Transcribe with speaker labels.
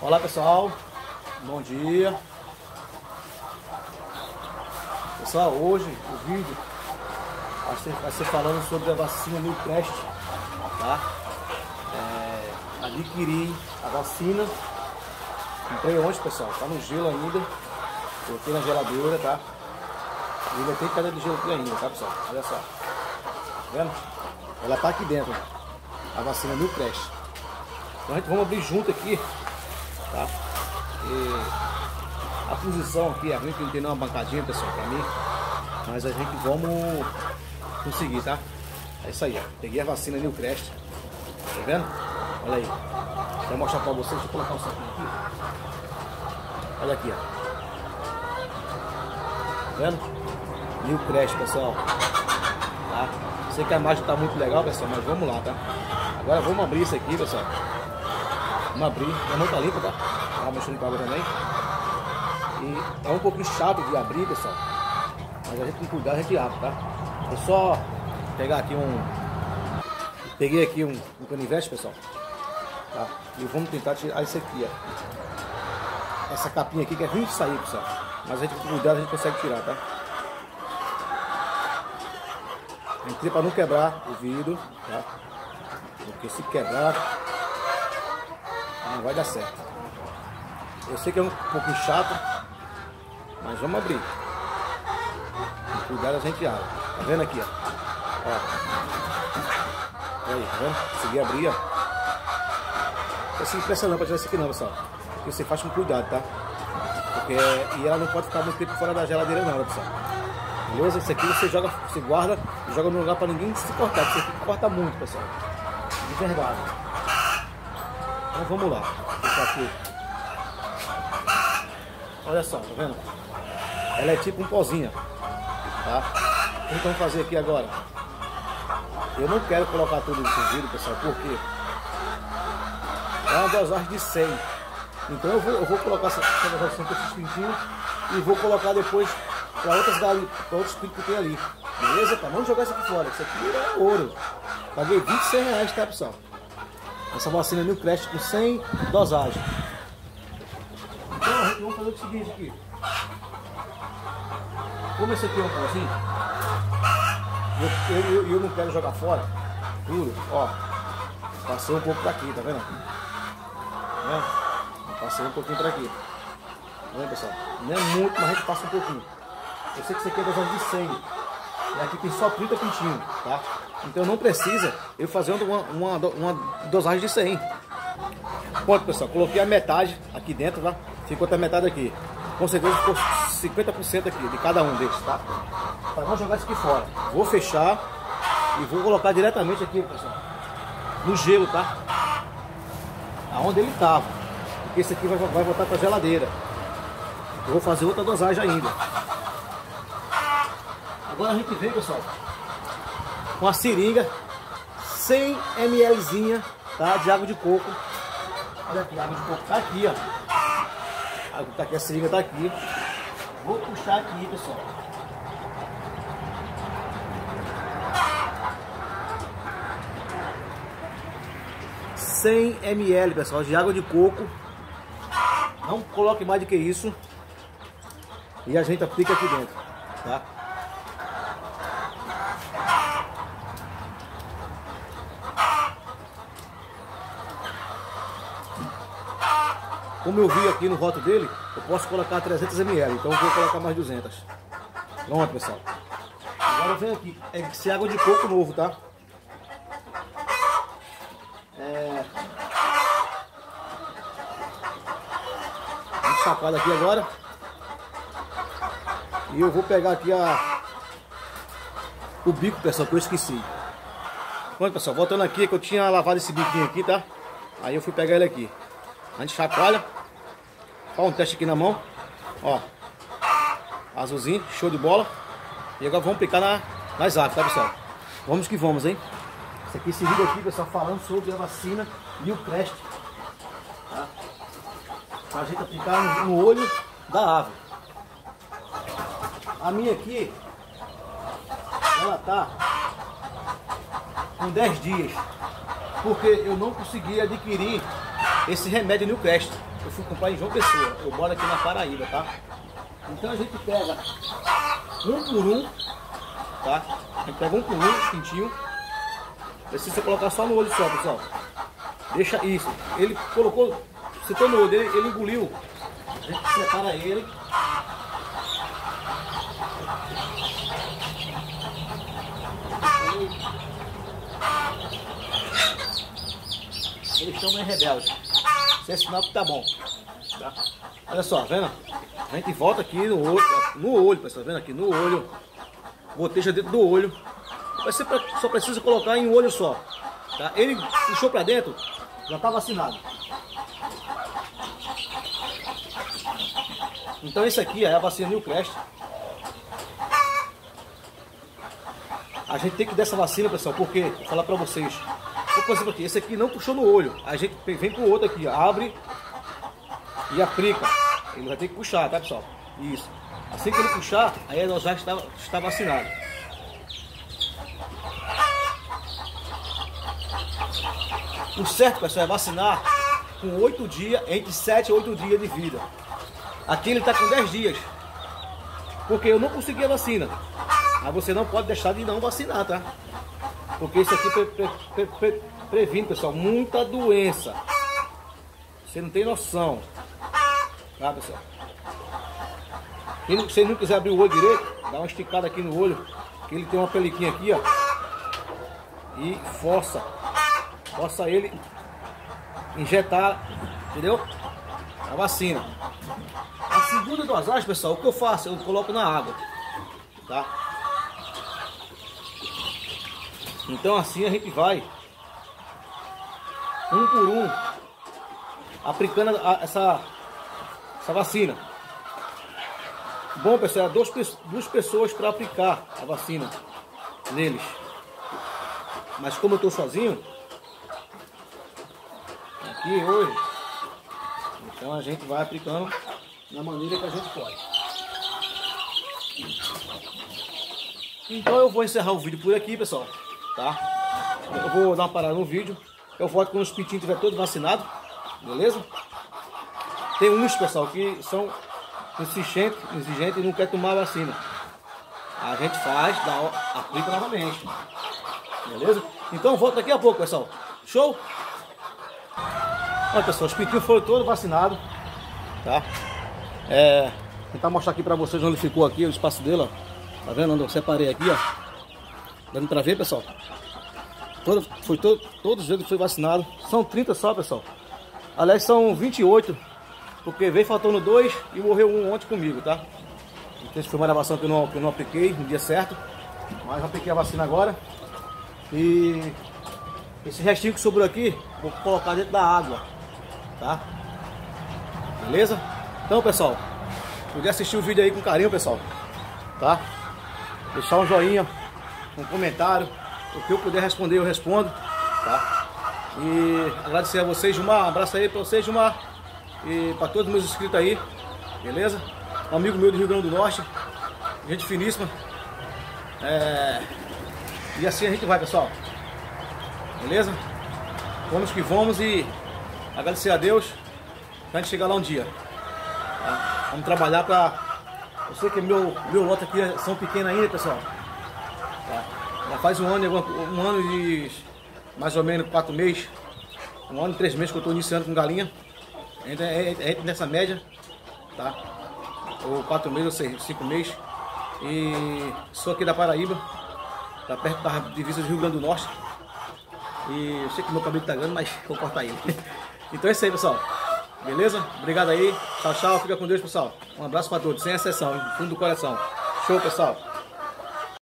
Speaker 1: Olá pessoal, bom dia. Pessoal, hoje o vídeo vai ser, vai ser falando sobre a vacina Newcrest, tá? É, adquiri a vacina, comprei ontem pessoal, tá no gelo ainda, coloquei na geladeira, tá? E ainda tem pedra de gelo aqui ainda, tá pessoal? Olha só, tá vendo? Ela tá aqui dentro, a vacina Newcrest. Então a gente vamos abrir junto aqui tá? E a posição aqui, a gente não tem uma bancadinha, pessoal, pra mim, mas a gente vamos conseguir, tá? É isso aí, ó. Peguei a vacina Newcrest, tá vendo? Olha aí. Vou mostrar pra vocês, deixa eu colocar o saquinho aqui. Olha aqui, ó. Tá vendo? Newcrest, pessoal. Tá? Sei que a imagem tá muito legal, pessoal, mas vamos lá, tá? Agora vamos abrir isso aqui, pessoal. Vamos abrir. Minha mão tá limpa, tá? Tava mexendo com água também. E é um pouquinho chato de abrir, pessoal. Mas a gente que cuidar, a gente abre, tá? Vou só pegar aqui um... Peguei aqui um, um canivete, pessoal. Tá? E vamos tentar tirar isso aqui, ó. Essa capinha aqui que é ruim de sair, pessoal. Mas a gente com cuidado a gente consegue tirar, tá? Gente para não quebrar o vidro, tá? Porque se quebrar, não vai dar certo. Eu sei que é um pouco chato, mas vamos abrir. Com cuidado a gente abre. Tá vendo aqui, ó? ó. Aí, tá vendo? Consegui abrir, ó. Não se impressionando pra tirar isso aqui não, pessoal. Porque você faz com cuidado, tá? Porque, e ela não pode ficar muito tempo fora da geladeira não, pessoal. Beleza? Isso aqui você joga, você guarda e joga no lugar para ninguém se cortar. Isso aqui corta muito, pessoal. De verdade. Então vamos lá. Aqui. Olha só, tá vendo? Ela é tipo um pozinho. Tá? O que vamos fazer aqui agora? Eu não quero colocar tudo no vidro, pessoal, porque é uma dosagem de 100. Então eu vou, eu vou colocar essa, dosagem com esses pintinhos e vou colocar depois para outras dali, para outros pintos que tem ali. Beleza? Para não jogar isso aqui fora. Isso aqui é ouro. Paguei 26 reais, tá, pessoal? Essa vacina New Crest com 100 dosagem. Então, vai fazer o seguinte aqui. Como esse aqui é um pozinho, eu, eu, eu, não quero jogar fora, tudo, ó. Passei um pouco pra aqui, tá vendo? Né? Passei um pouquinho pra aqui. Tá pessoal? Não é muito, mas a gente passa um pouquinho. Eu sei que isso aqui é dosagem de 100. E aqui tem só 30 pintinhos, tá? Então não precisa eu fazer uma, uma, uma dosagem de 100. Pronto, pessoal. Coloquei a metade aqui dentro, tá? Ficou até metade aqui. Com certeza ficou 50% aqui de cada um deles, tá? Para não jogar isso aqui fora. Vou fechar e vou colocar diretamente aqui, pessoal. No gelo, tá? Aonde ele tava. Porque esse aqui vai, vai voltar para geladeira. Eu vou fazer outra dosagem ainda. Agora a gente vem, pessoal, com a seringa 100 mlzinha tá, de água de coco. Olha aqui, a água de coco tá aqui, ó. A, tá aqui, a seringa tá aqui. Vou puxar aqui, pessoal. Cem ml, pessoal, de água de coco. Não coloque mais do que isso. E a gente aplica aqui dentro, tá? Como eu vi aqui no rótulo dele, eu posso colocar 300 ml, então eu vou colocar mais 200. Pronto, pessoal. Agora vem aqui, é esse água de coco novo, tá? É... Vamos sacar aqui agora. E eu vou pegar aqui a... o bico, pessoal, que eu esqueci. Pronto, pessoal, voltando aqui, que eu tinha lavado esse biquinho aqui, tá? Aí eu fui pegar ele aqui. A gente chacoalha. Faz um teste aqui na mão. Ó. Azulzinho, show de bola. E agora vamos picar na, nas aves, tá pessoal? Vamos que vamos, hein? Aqui, esse vídeo aqui, pessoal, falando sobre a vacina e o Crest. Tá? Pra gente aplicar no, no olho da ave. A minha aqui, ela tá com 10 dias. Porque eu não consegui adquirir esse remédio Newcrest. Eu fui comprar em João Pessoa. Eu moro aqui na Paraíba, tá? Então a gente pega um por um, tá? A gente pega um por um, pintinho. Precisa colocar só no olho só, pessoal. Deixa isso. Ele colocou, você tá no olho, ele, engoliu. A gente separa ele. Eles estão meio rebeldes. Isso é sinal que tá bom. Tá? Olha só, vendo? A gente volta aqui no olho, no olho, pessoal, vendo aqui, no olho. Goteja dentro do olho. Você só precisa colocar em um olho só. Tá? Ele puxou para dentro, já está vacinado. Então esse aqui é a vacina Newcrest. A gente tem que dar essa vacina, pessoal, porque, vou falar para vocês, por exemplo aqui, esse aqui não puxou no olho, a gente vem pro outro aqui, abre e aplica. Ele vai ter que puxar, tá pessoal? Isso. Assim que ele puxar, aí nós já está, está vacinado. O certo, pessoal, é vacinar com 8 dias, entre 7 e 8 dias de vida. Aqui ele está com 10 dias. Porque eu não consegui a vacina. Mas você não pode deixar de não vacinar, tá? Porque isso aqui pre, pre, pre, pre previne, pessoal, muita doença. Você não tem noção. Tá, pessoal? Se você não quiser abrir o olho direito, dá uma esticada aqui no olho. Que ele tem uma peliquinha aqui, ó. E força. Força ele injetar, entendeu? A vacina. A segunda dosagem, pessoal, o que eu faço? Eu coloco na água. Tá? Então assim a gente vai um por um aplicando essa, essa vacina. Bom pessoal, duas, duas pessoas para aplicar a vacina neles. Mas como eu estou sozinho, aqui hoje, então a gente vai aplicando na maneira que a gente pode. Então eu vou encerrar o vídeo por aqui, pessoal tá? Eu vou dar uma parada no vídeo. Eu volto quando os pintinhos estiver todos vacinados, beleza? Tem uns, pessoal, que são insistentes, exigentes e não quer tomar a vacina. A gente faz, dá, aplica novamente. Beleza? Então volto daqui a pouco, pessoal. Show? Olha, pessoal, os pintinhos foram todos vacinados, tá? É, tentar mostrar aqui pra vocês onde ficou aqui, o espaço dele, ó. Tá vendo onde eu separei aqui, ó? Dando pra ver, pessoal? Todo, foi todo, todos eles foi vacinado. São 30 só, pessoal. Aliás, são 28. Porque veio faltando dois e morreu um ontem comigo, tá? Então, foi uma gravação que eu, não, que eu não apliquei no dia certo. Mas apliquei a vacina agora. E esse restinho que sobrou aqui, vou colocar dentro da água. Tá? Beleza? Então, pessoal, puder assistir o vídeo aí com carinho, pessoal. Tá? Deixar um joinha um comentário. O que eu puder responder, eu respondo. Tá? E agradecer a vocês, Gilmar. Um abraço aí para vocês, Gilmar. E para todos os meus inscritos aí. Beleza? Um amigo meu do Rio Grande do Norte. Gente finíssima. É... E assim a gente vai, pessoal. Beleza? Vamos que vamos e agradecer a Deus pra gente chegar lá um dia. Tá? Vamos trabalhar para. Eu sei que meu, meu lote aqui são pequenos ainda, pessoal. Já faz um ano, um ano e mais ou menos quatro meses, um ano e três meses que eu estou iniciando com galinha. Ainda é, é, é, nessa média, tá? Ou quatro meses ou seis, cinco meses. E sou aqui da Paraíba, tá perto da divisa do Rio Grande do Norte. E eu sei que meu cabelo tá grande, mas vou cortar ele. então é isso aí, pessoal. Beleza? Obrigado aí. Tchau, tchau. Fica com Deus, pessoal. Um abraço para todos, sem exceção, fundo do coração. Show, pessoal.